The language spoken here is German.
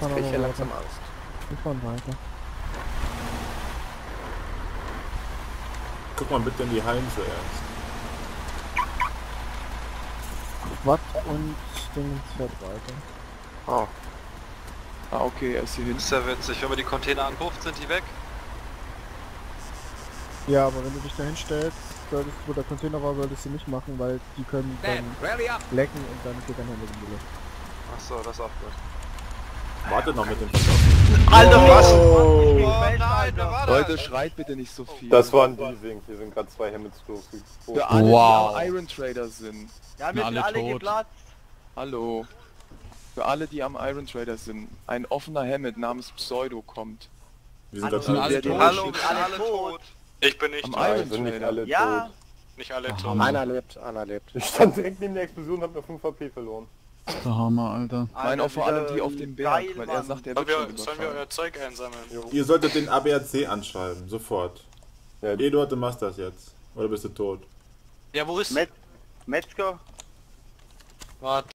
Fahren krieg ich wir ja langsam Angst. Wir fahren weiter. Guck mal bitte in die Hallen zuerst. Watt und Dingens fährt weiter. Oh, Ah, okay, er ist hier hinten. Ist ja witzig, wenn man die Container anruft, sind die weg. Ja, aber wenn du dich da hinstellst, solltest, wo der Container war, solltest du nicht machen, weil die können dann lecken und dann geht dann Hände in die Luft. Achso, das ist auch gut. Warte noch mit dem Verkauf. Alter, was? Oh. Oh wer war Leute, schreit bitte nicht so viel. Das waren die Wink, hier sind gerade zwei durchgezogen. Für alle, Wow. die am Iron Trader sind. Ja, wir sind alle alle tot. geplatzt. Hallo. Für alle, die am Iron Trader sind. Ein offener Hammett namens Pseudo kommt. Wir sind dazu. alle tot. Hallo, wir sind Alle tot. Ich bin nicht Am tot. Iron Nein, sind nicht alle Ja, tot. Nicht alle tot. Einer lebt, einer lebt. Ich stand direkt neben der Explosion und hab mir 5 HP verloren. Der Hammer, Alter. Nein, auch vor allem die auf dem Berg, geil, weil er Mann. sagt, er Sollen wird wir, sollen wir euer Zeug einsammeln? Ihr solltet den ABAC anschreiben, sofort. Ja, Eduard, du machst das jetzt. Oder bist du tot? Ja, wo ist... Met Metzger. Warte.